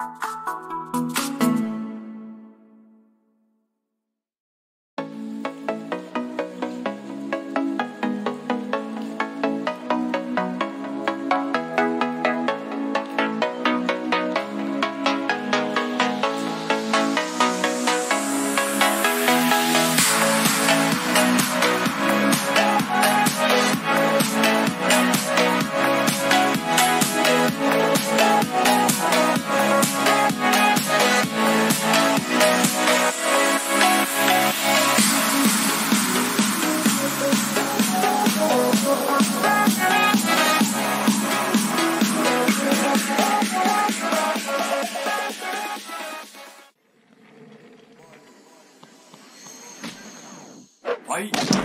Música はい